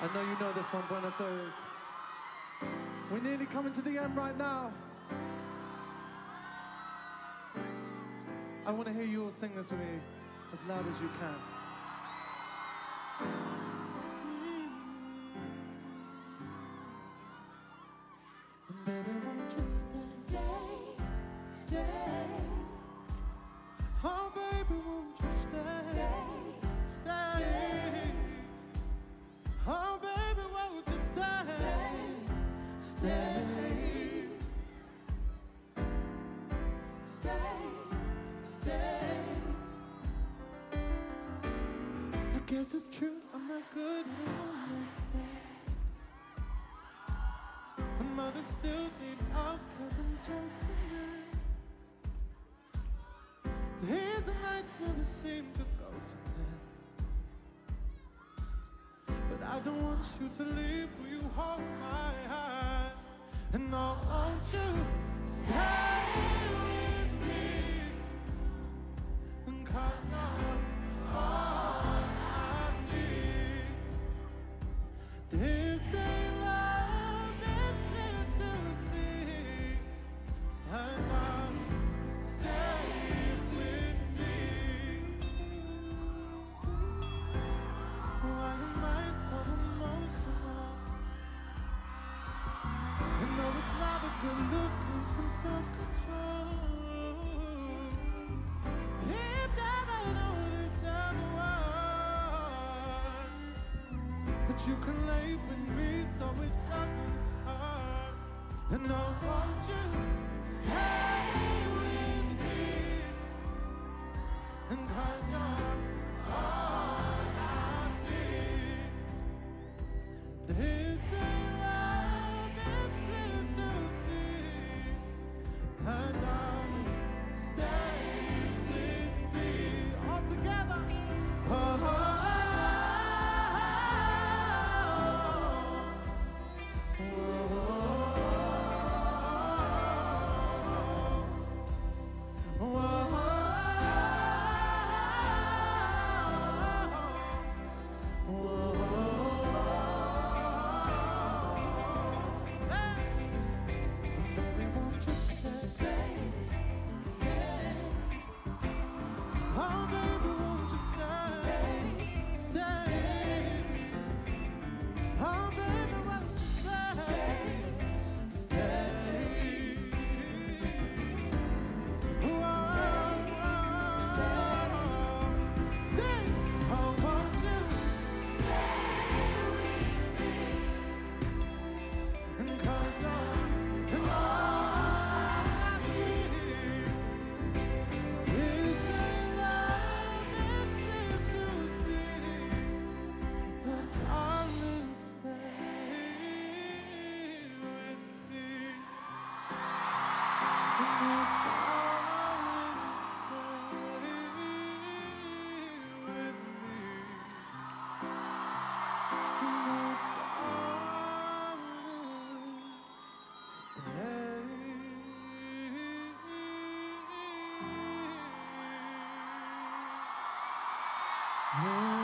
I know you know this one, Buenos Aires. We're nearly coming to the end right now. I want to hear you all sing this with me as loud as you can. Baby, won't you stay? Stay, stay, guess it's true, I'm not good at a one-night stand. And mothers still need love cause I'm just a man. Days and nights never seem to go to plan. But I don't want you to leave, will you hold my you can lay with me so it doesn't hurt. And I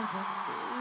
分别。